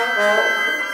Música